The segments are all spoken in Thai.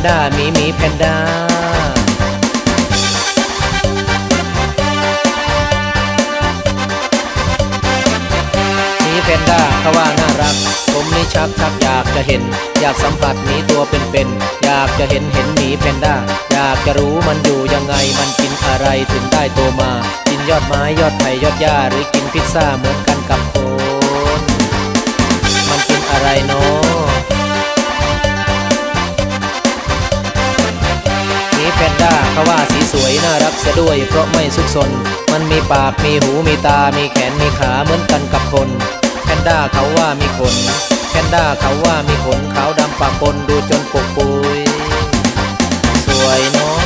นด้ามีมีแพนด้ามีแพนด้าเขาว่าน่ารัก ผมนี่ชักชักอยากจะเห็น อยากสัมผัสมีตัวเป็นๆ อยากจะเห็นเห็นหมีแพนด้า อยากจะรู้มันอยู่ยังไง มันกินอะไรถึงได้โตมา กินยอดไม้ยอดไผ่ยอดหญ้าหรือกินพิซซ่าเหมือนกันกับ สวยน่ารักเสียด้วย เพราะไม่สุกสนมันมีปากมีหูมีตา มีแขนมีขาเหมือนกันกับคน แพนด้าเขาว่ามีขน แพนด้าเขาว่ามีขนขาวดำปากปนดูจนปกปุย สวยเนาะ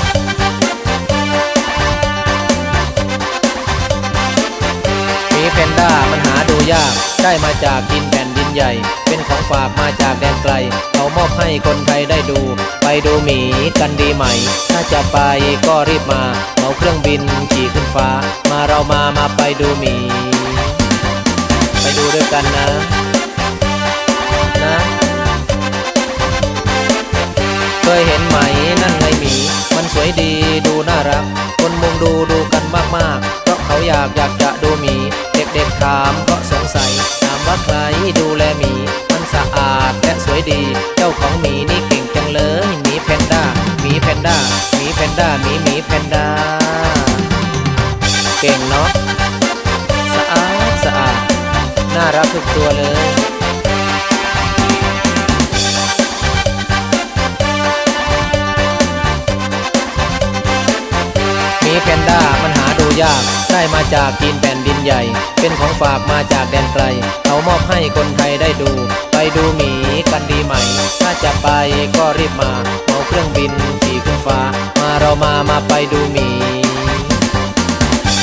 มีแพนด้ามันหาดูยาก ได้มาจากดินแผ่น ใหญ่ เป็นของฝากมาจากแดนไกลเขามอบให้คนไทยได้ดู ไปดูหมีกันดีไหม ถ้าจะไปก็รีบมา เอาเครื่องบินขี่ขึ้นฟ้า มาเรามามาไปดูหมี ไปดูด้วยกันนะ นะ เคยเห็นไหมนั่นไงหมี มันสวยดีดูน่ารัก คนมุงดูดูกันมากๆ เพราะเขาอยากอยากจะดูหมี เด็กๆถามก็สงสัยถามว่าใครดูแลหมีมันสะอาดและสวยดี เจ้าของหมีนี่เก่งจังเลยหมีแพนด้าหมีแพนด้าหมีแพนด้าหมีหมีแพนด้าเก่งเนาะสะอาดสะอาดน่ารักทุกตัวเลยหมีแพนด้ามันหาดูยากได้มาจากจีนแผ่น ใหญ่ เป็นของฝากมาจากแดนไกลเขามอบให้คนไทยได้ดู ไปดูหมีกันดีไหมถ้าจะไปก็รีบมา เอาเครื่องบินขี่ขึ้นฟ้า มาเรามามาไปดูหมี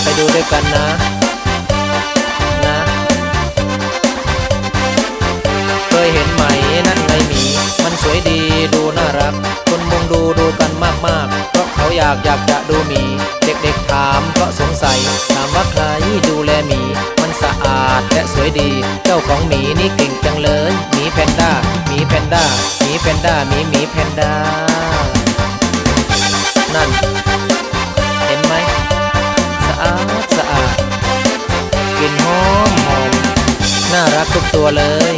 ไปดูด้วยกันนะนะเคยเห็นไหมนั่นไงหมี มันสวยดีดูน่ารัก คนมุงดูดูกันมากๆเพราะเขา อยากอยากจะดูหมี เด็กๆถามก็สงสัย ถามว่าใครดูแลหมี มันสะอาดและสวยดี เจ้าของหมีนี่เก่งจังเลยหมีแพนด้าหมีแพนด้าหมีแพนด้าหมีหมีแพนด้านั่น เห็นไหมสะอาดสะอาดกลิ่นหอมหอมน่ารักทุกตัวเลย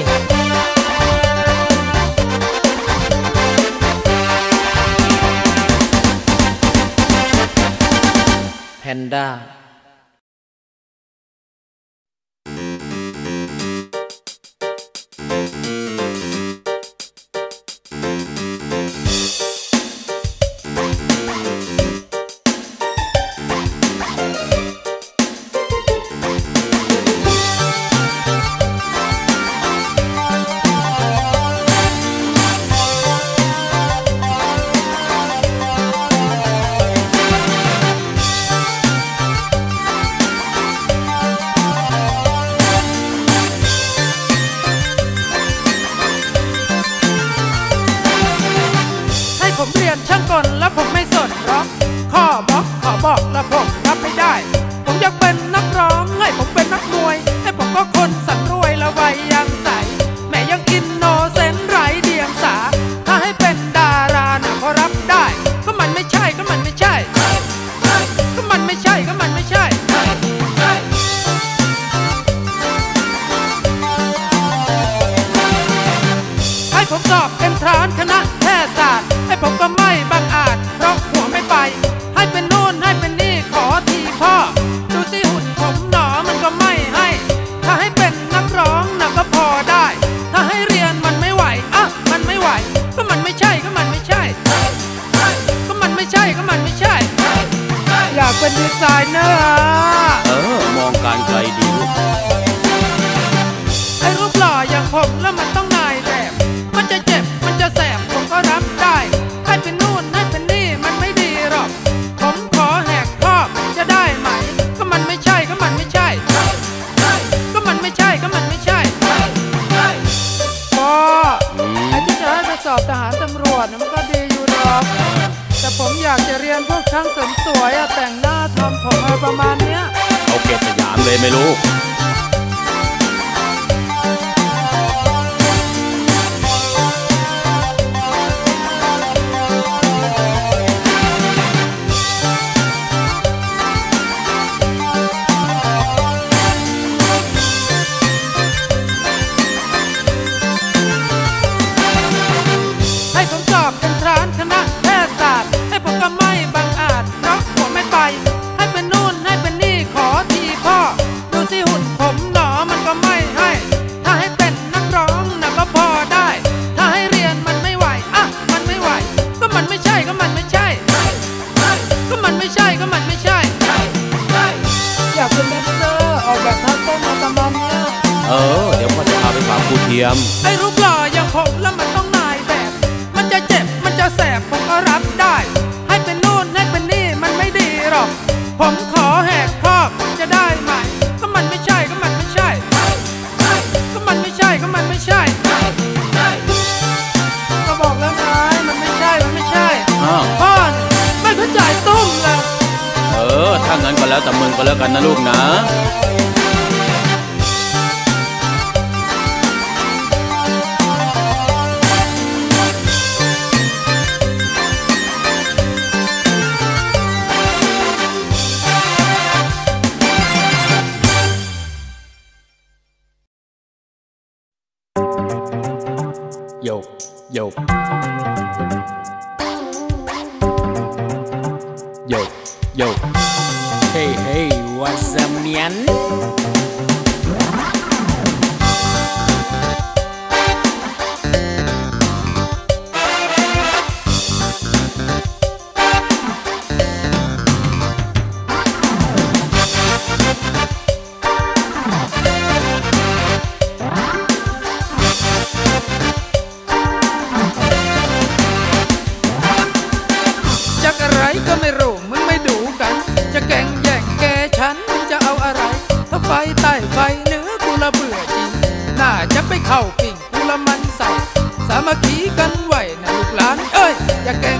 ถ้างั้นก็แล้วแต่มึงก็แล้วกันนะลูกนะ ใต้ไฟเนื้อกุละเบื่อจริง น่าจะไปเข้าปิ่งกุละมันใส่ สามัคคีกันไหวนะลูกหลาน เอ้ย อย่าแกง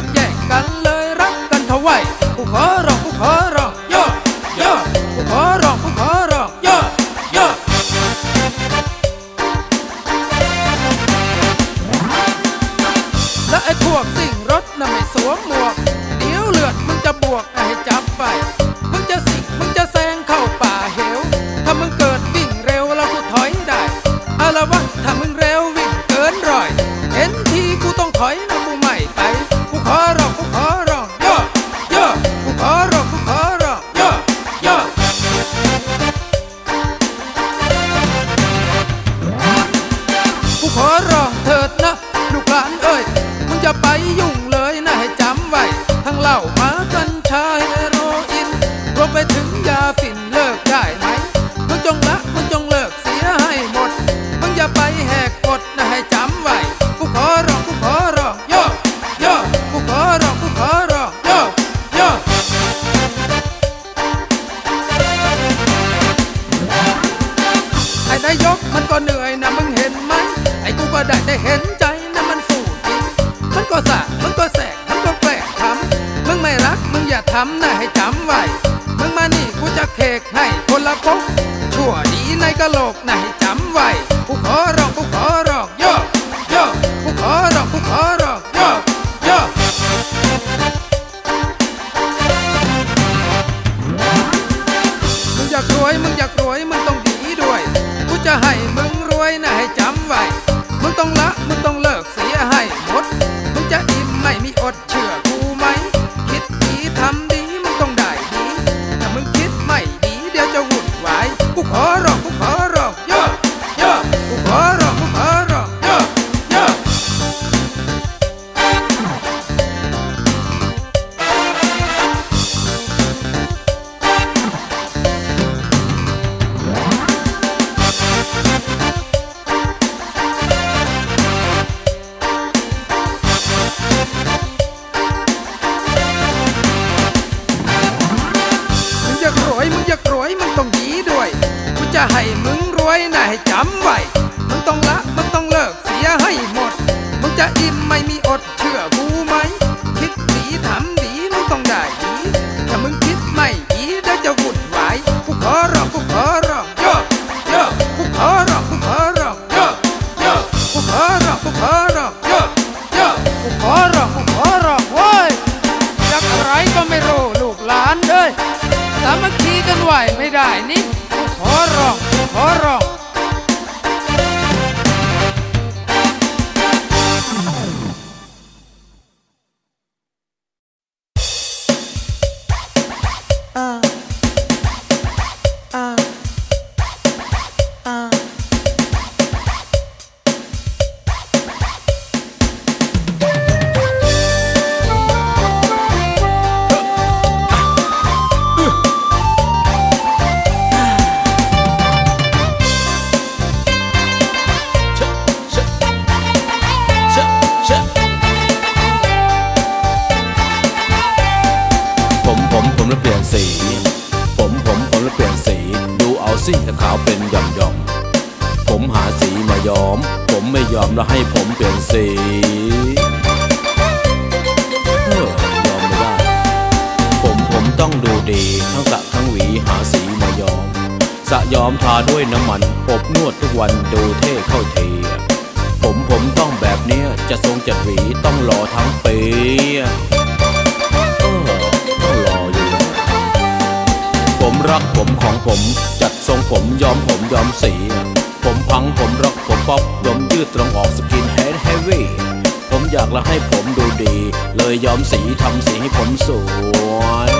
สิถ้าขาวเป็นหย่อมหย่อมผมหาสีมาย้อม ผมไม่ยอมแล้วให้ผมเปลี่ยนสีเออยอมไม่ได้ ผมผมต้องดูดี ทั้งสระทั้งหวีหาสีมาย้อม สะย้อมทาด้วยน้ำมัน ผมอยากละให้ผมดูดี เลยยอมสีทำสีให้ผมสวย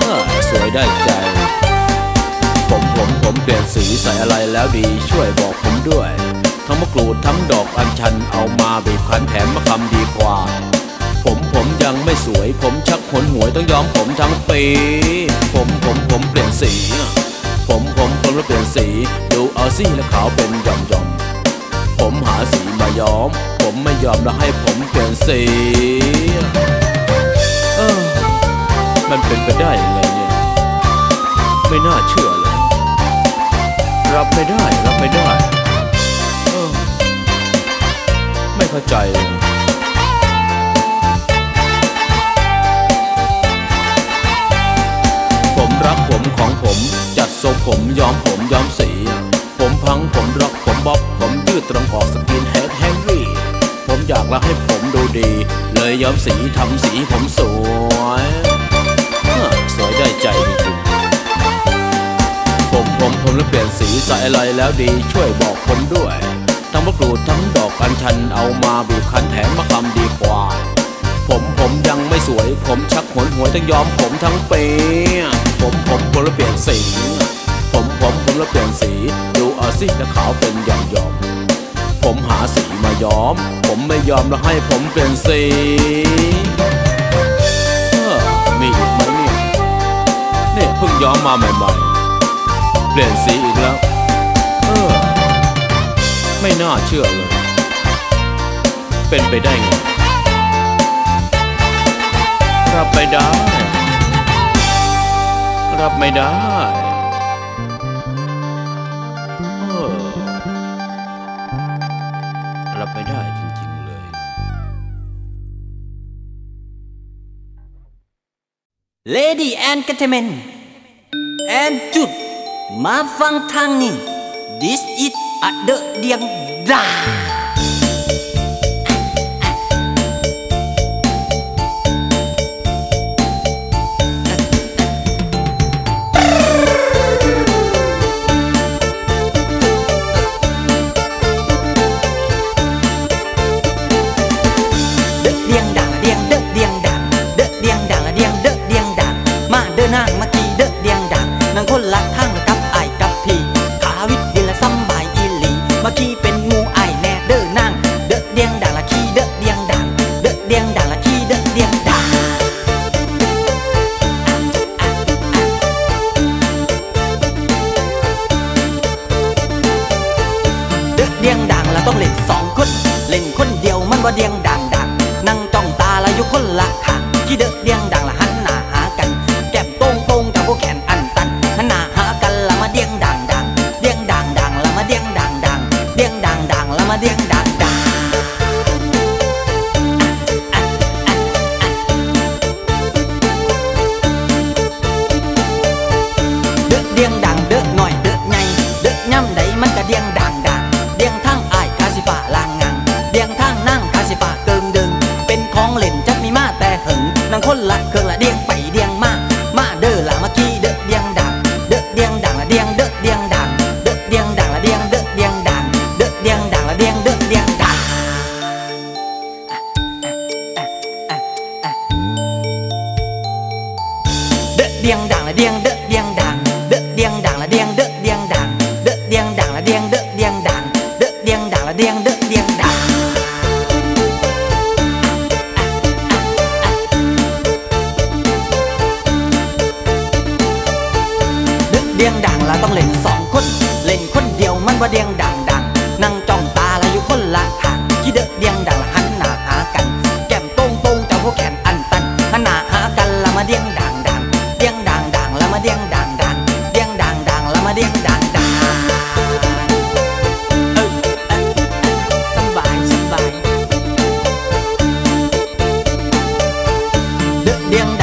เออสวยได้ใจ ผมผมผมเปลี่ยนสีใส่อะไรแล้วดีช่วยบอกผมด้วย ทั้งมะกรูดทั้งดอกอัญชันเอามาบีบคั้นแถมมะคำดีกว่า ผมผมยังไม่สวย ผมชักขนหวยต้องยอมผมทั้งปี ผมผมผมเปลี่ยนสี ผมผมผมแล้วเปลี่ยนสี ดูเอาสิแล้วขาวเป็นหย่อมหย่อม ผมหาสีมาย้อม ผมไม่ยอมแล้วให้ผมเปลี่ยนสี เออ มันเป็นไปได้ยังไงเนี่ย ไม่น่าเชื่อเลย รับไม่ได้ รับไม่ได้ เออ ไม่เข้าใจเลยผมรักผมของผม จัดทรงผมย้อมผมย้อมสี ผมพังผมรักผมบ๊อบ ผมยืดตรงออกสกินเฮดแฮงวี่ ผมอยากละให้ผมดูดี เลยย้อมสีทำสีผมสวยสวยได้ใจจริงผมผมผมแล้วเปลี่ยนสีใส่อะไรแล้วดีช่วยบอกผมด้วย ทั้งมะกรูดทั้งดอกอัญชันเอามาบีบคั้นแถมมะคำดีกว่า ผมผมยังไม่สวย ผมชักหนหวยต้องยอมผมทั้งเปีผมผมผมแล้วเปลี่ยนสี ผมผมผมแล้วเปลี่ยนสี ดูเอาสิแล้วขาวเป็นหย่อมหย่อมผมหาสีมาย้อม ผมไม่ยอมแล้วให้ผมเปลี่ยนสีเออมีอีกไหมเนี่ยเนี่ยเพิ่งย้อมมาใหม่ๆ เปลี่ยนสีอีกแล้วเออไม่น่าเชื่อเลย เป็นไปได้ไงรับไม่ได้ รับไม่ได้ Lady and gentlemen and จุดมาฟังทางนี้ This is a the เมันก็เดียง đứt điên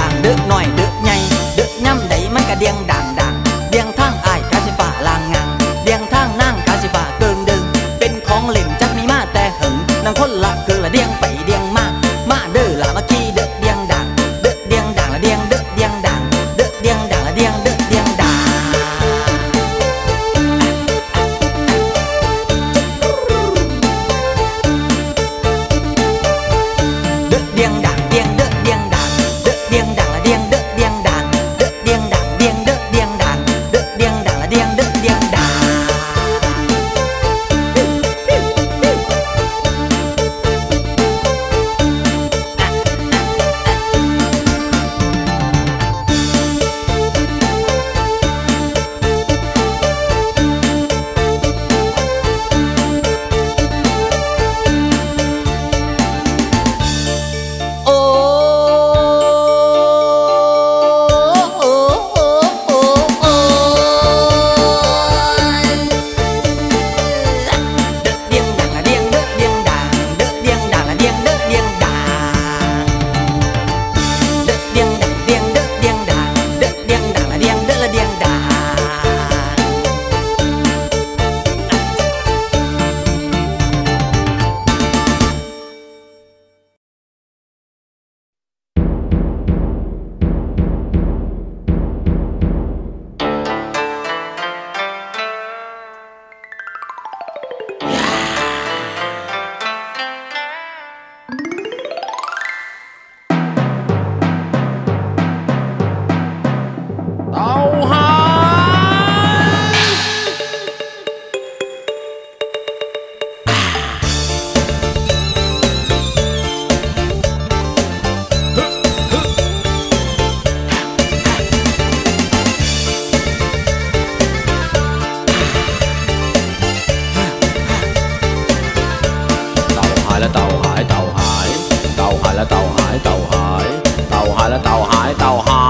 าหายแล้วเต่าหายเต่าหาย เต่าหายแล้วเต่าหายเต่าหา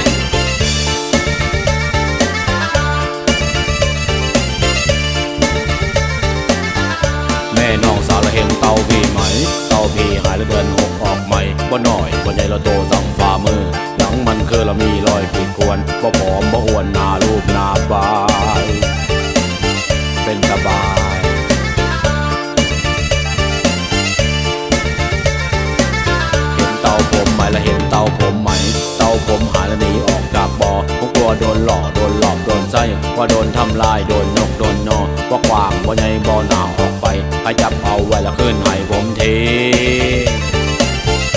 ยแม่น้องสาวเราเห็นเต่าพี่ไหม เต่าพี่หายแล้วเดินหกออกใหม่บ่หน่อยบ่ใหญ่เราโตสั่งฝ่ามือหลังมันคือเรามี จับเอาไว้ละขึ้นให้ผมที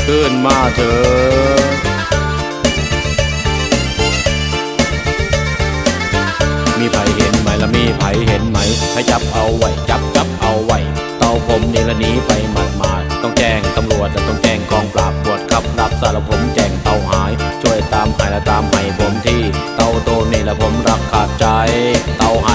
ขึ้นมาเถอะมีไผเห็นไหมละมีไผเห็นไหมให้จับเอาไว้จับจับเอาไว้เต่าผมนี่ละหนีไปหมาดมาต้องแจ้งตำรวจและต้องแจ้งกองปราบปวดครับรับสารผมแจ้งเต่าหาย ช่วยตามหายและตามให้ผมที่ เต่าโตนี่ละผมรักขาดใจ เต่าหาย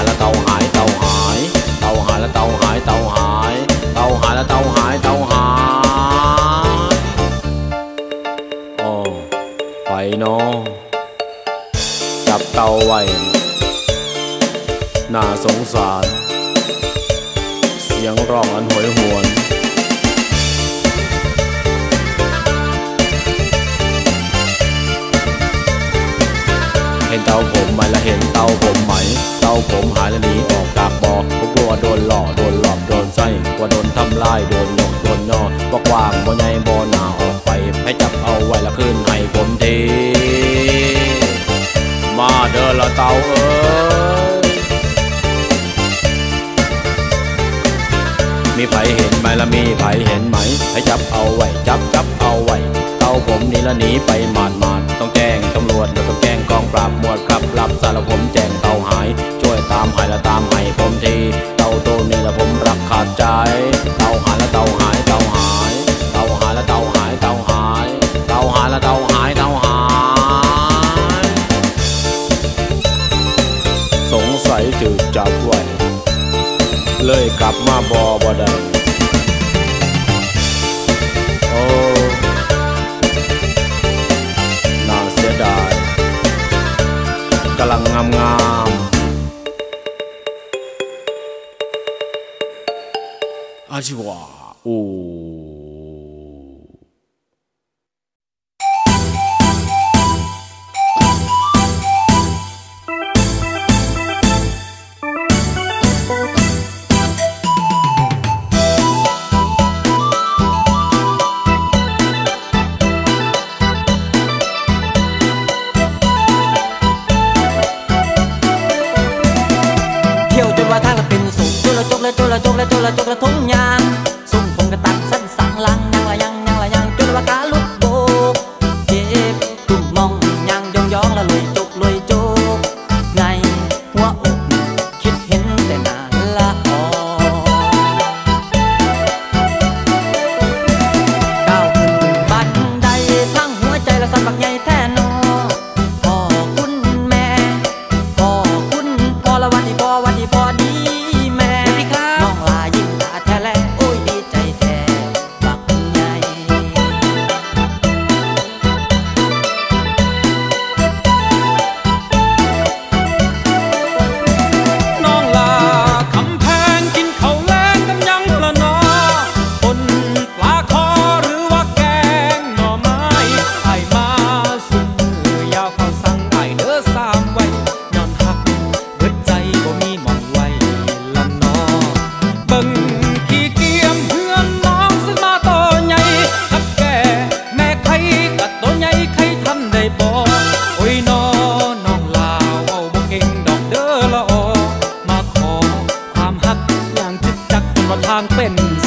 my ball, brother.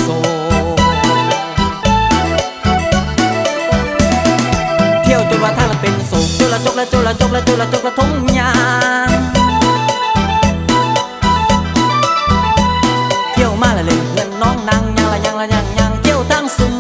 xô เที่ยวจนว่าทางเราเป็นโศกจนละจกละจนละจกละจนละจกละทงยางเที่ยวมาละเลยเงินน้องนางยังละยังละยังยังเที่ยวทั้งสุ่ม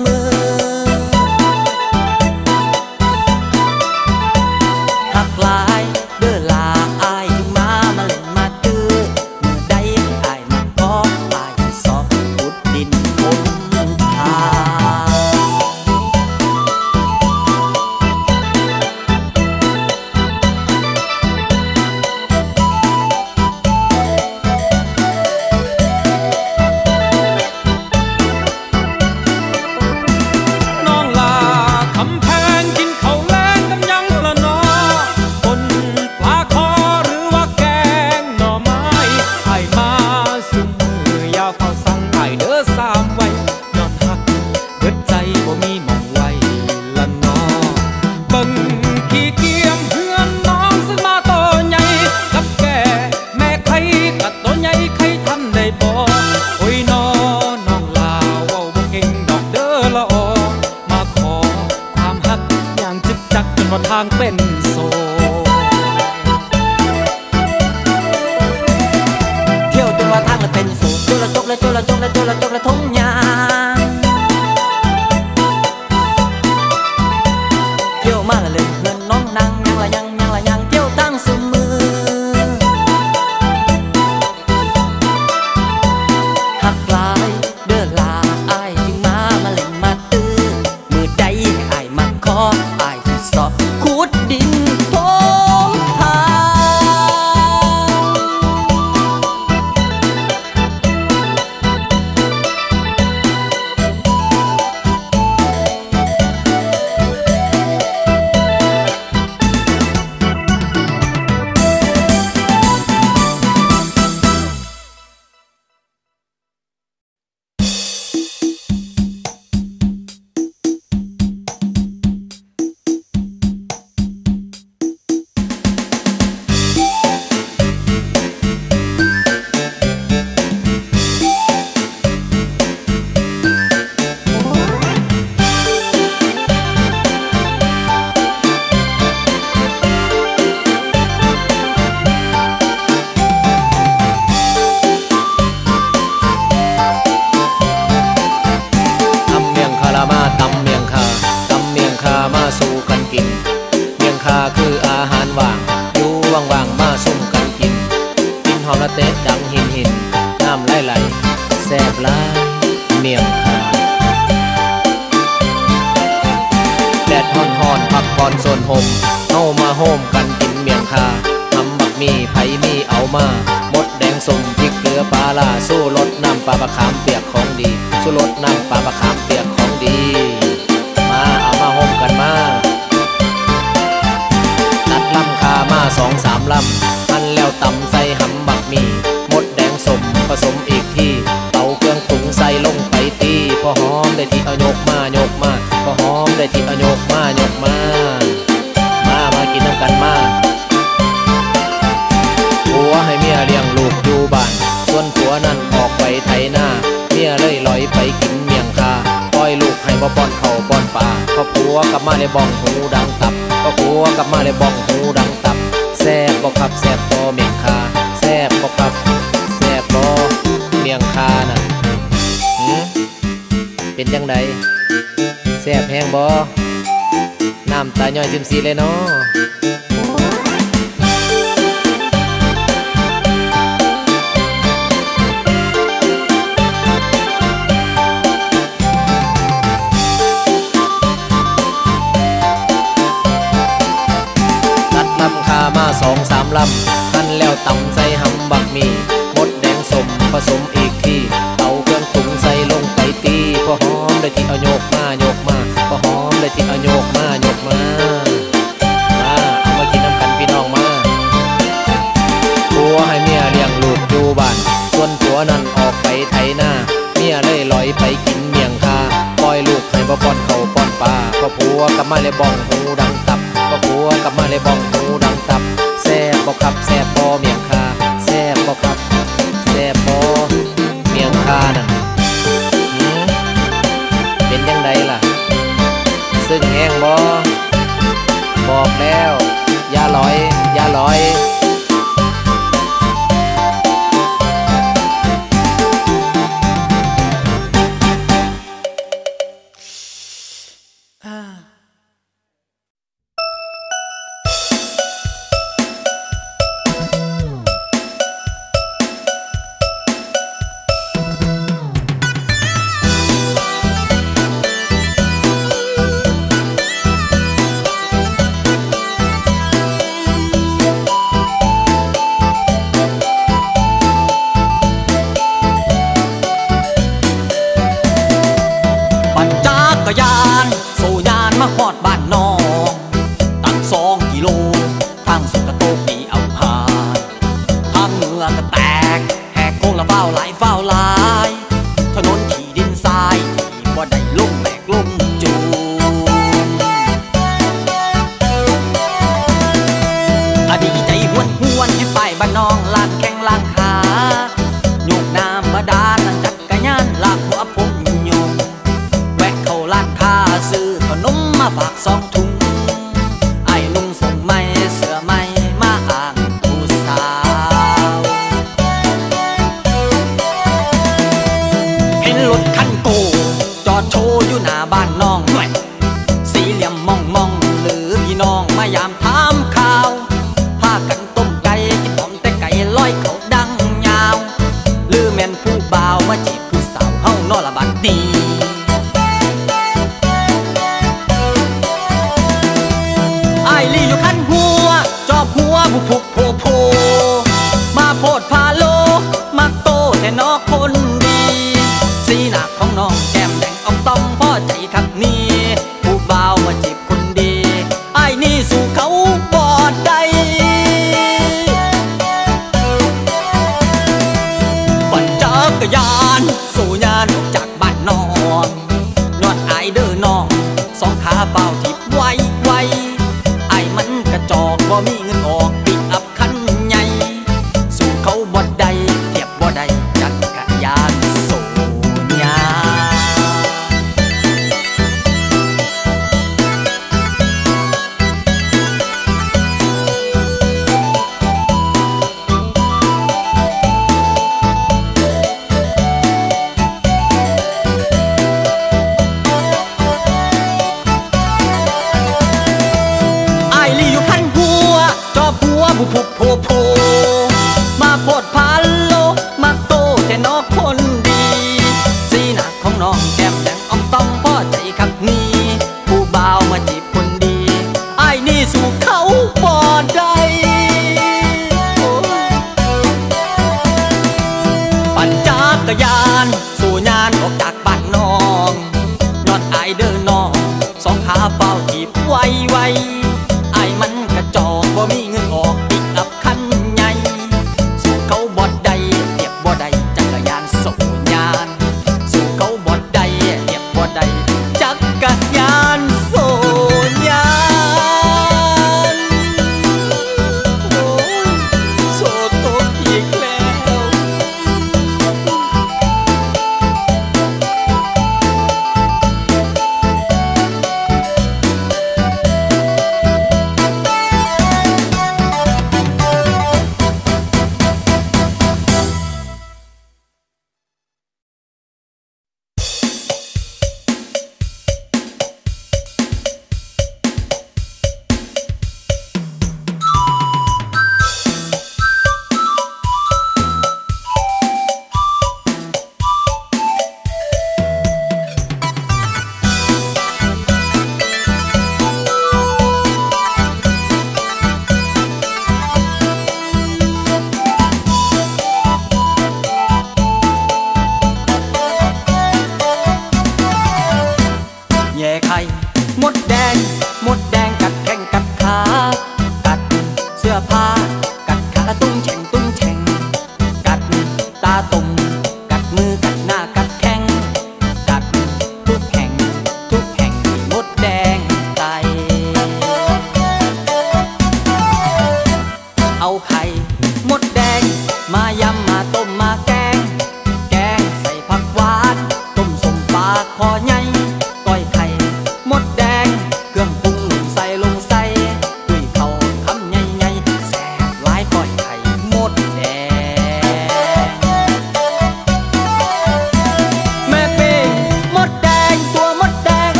สองสามลำมันแล้วตำใส่หำบักมีมดแดงสมผสมอีกที่เตาเครื่องปรุงใส่ลงไปตีพอหอมได้ที่อโยกมาโยกมาพอหอมได้ที่อโยกมาโยกมา มามากินน้ำกันมาผัวให้เมียเลี้ยงลูกอยู่บ้าน ส่วนผัวนั่นออกไปไถนาเมียเลยลอยไปกินเมียงคาปล่อยลูกให้บ่ป้อนเขาป้อนปลาพอผัวกลับมาเลยบ้องหูดังตับพอผัวกลับมาเลยบ้องหูดังตับ แซบบ่ครับแซบบ่เมียงคาแซบบ่ครับแซบบ่เมียงคาน่ะหืเป็นจังไดแซบแห้งบ่น้ำตาย่อยซึมซีเลยเนาะ สองสามลำหันแล้วต่ำใส